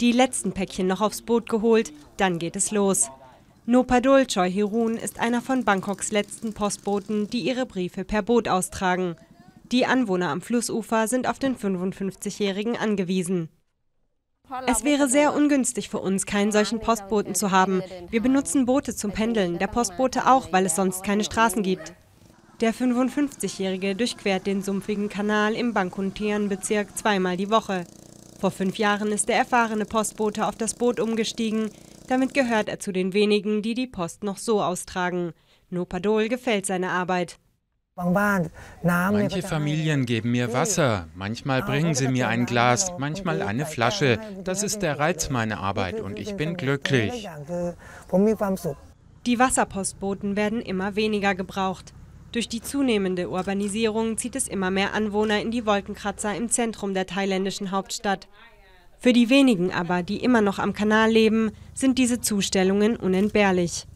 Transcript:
Die letzten Päckchen noch aufs Boot geholt, dann geht es los. Nopadol Choi Hirun ist einer von Bangkoks letzten Postboten, die ihre Briefe per Boot austragen. Die Anwohner am Flussufer sind auf den 55-Jährigen angewiesen. Es wäre sehr ungünstig für uns, keinen solchen Postboten zu haben. Wir benutzen Boote zum Pendeln, der Postbote auch, weil es sonst keine Straßen gibt. Der 55-Jährige durchquert den sumpfigen Kanal im Bangkok-Bezirk zweimal die Woche. Vor fünf Jahren ist der erfahrene Postbote auf das Boot umgestiegen. Damit gehört er zu den wenigen, die die Post noch so austragen. Nopadol gefällt seine Arbeit. Manche Familien geben mir Wasser, manchmal bringen sie mir ein Glas, manchmal eine Flasche. Das ist der Reiz meiner Arbeit und ich bin glücklich. Die Wasserpostboten werden immer weniger gebraucht. Durch die zunehmende Urbanisierung zieht es immer mehr Anwohner in die Wolkenkratzer im Zentrum der thailändischen Hauptstadt. Für die wenigen aber, die immer noch am Kanal leben, sind diese Zustellungen unentbehrlich.